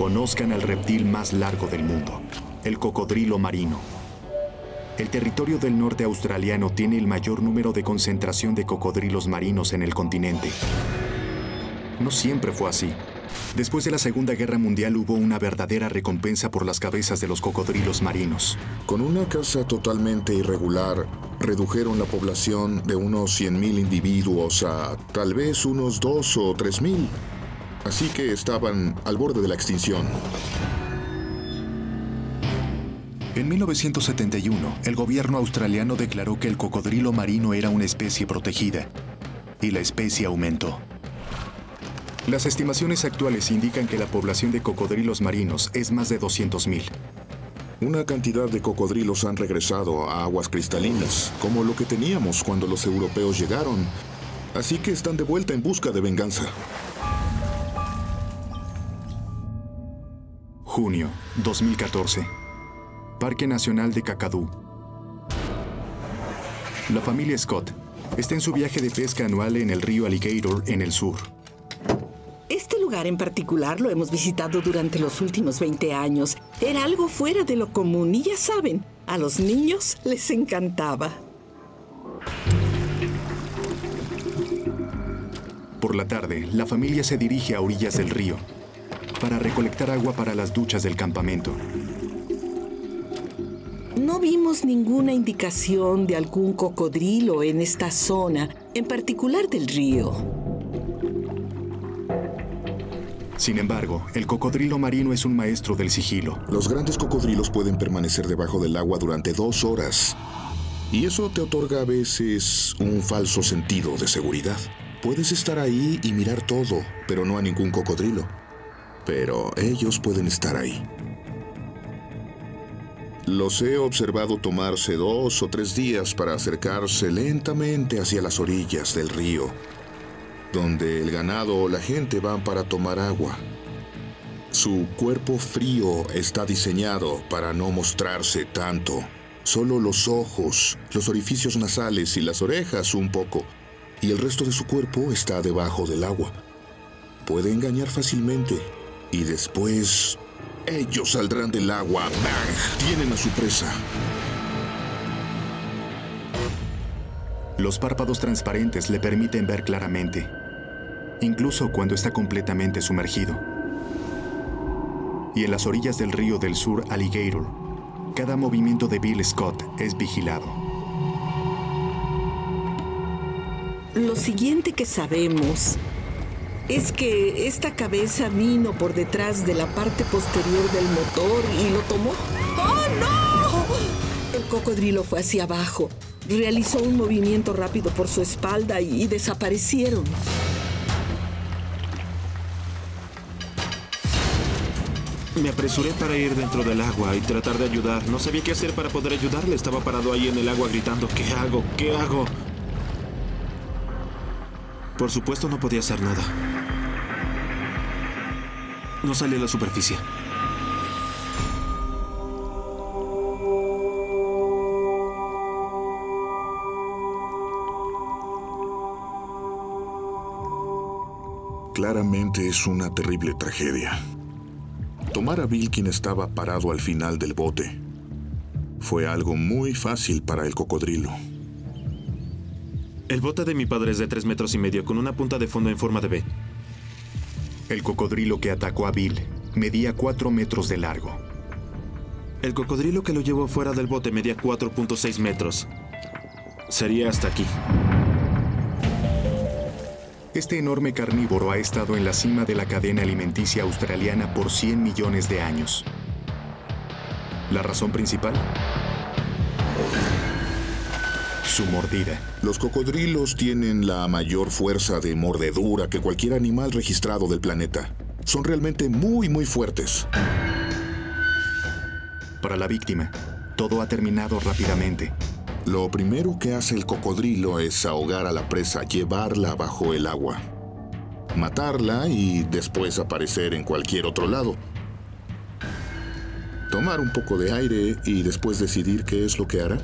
Conozcan al reptil más largo del mundo, el cocodrilo marino. El territorio del norte australiano tiene el mayor número de concentración de cocodrilos marinos en el continente. No siempre fue así. Después de la Segunda Guerra Mundial hubo una verdadera recompensa por las cabezas de los cocodrilos marinos. Con una caza totalmente irregular, redujeron la población de unos 100.000 individuos a tal vez unos 2 o 3.000. Así que estaban al borde de la extinción. En 1971, el gobierno australiano declaró que el cocodrilo marino era una especie protegida, y la especie aumentó. Las estimaciones actuales indican que la población de cocodrilos marinos es más de 200.000. Una cantidad de cocodrilos han regresado a aguas cristalinas, como lo que teníamos cuando los europeos llegaron. Así que están de vuelta en busca de venganza. Junio 2014. Parque Nacional de Kakadu. La familia Scott está en su viaje de pesca anual en el río Alligator en el sur. Este lugar en particular lo hemos visitado durante los últimos 20 años. Era algo fuera de lo común y ya saben, a los niños les encantaba. Por la tarde, la familia se dirige a orillas del río para recolectar agua para las duchas del campamento. No vimos ninguna indicación de algún cocodrilo en esta zona, en particular del río. Sin embargo, el cocodrilo marino es un maestro del sigilo. Los grandes cocodrilos pueden permanecer debajo del agua durante dos horas. Y eso te otorga a veces un falso sentido de seguridad. Puedes estar ahí y mirar todo, pero no a ningún cocodrilo. Pero ellos pueden estar ahí. Los he observado tomarse dos o tres días para acercarse lentamente hacia las orillas del río, donde el ganado o la gente van para tomar agua. Su cuerpo frío está diseñado para no mostrarse tanto. Solo los ojos, los orificios nasales y las orejas un poco, y el resto de su cuerpo está debajo del agua. Puede engañar fácilmente y después ellos saldrán del agua. ¡Bang! Tienen a su presa. Los párpados transparentes le permiten ver claramente, incluso cuando está completamente sumergido. Y en las orillas del río del sur Alligator, cada movimiento de Bill Scott es vigilado. Lo siguiente que sabemos es que esta cabeza vino por detrás de la parte posterior del motor y lo tomó. ¡Oh, no! El cocodrilo fue hacia abajo, realizó un movimiento rápido por su espalda y desaparecieron. Me apresuré para ir dentro del agua y tratar de ayudar. No sabía qué hacer para poder ayudarle. Estaba parado ahí en el agua gritando, ¿qué hago? ¿Qué hago? Por supuesto no podía hacer nada. No salí a la superficie. Claramente es una terrible tragedia. Tomar a Bill quien estaba parado al final del bote fue algo muy fácil para el cocodrilo. El bote de mi padre es de tres metros y medio con una punta de fondo en forma de B. El cocodrilo que atacó a Bill medía 4 metros de largo. El cocodrilo que lo llevó fuera del bote medía 4.6 metros. Sería hasta aquí. Este enorme carnívoro ha estado en la cima de la cadena alimenticia australiana por 100 millones de años. ¿La razón principal? Mordida. Los cocodrilos tienen la mayor fuerza de mordedura que cualquier animal registrado del planeta. Son realmente muy, muy fuertes. Para la víctima, todo ha terminado rápidamente. Lo primero que hace el cocodrilo es ahogar a la presa, llevarla bajo el agua, matarla y después aparecer en cualquier otro lado. Tomar un poco de aire y después decidir qué es lo que hará.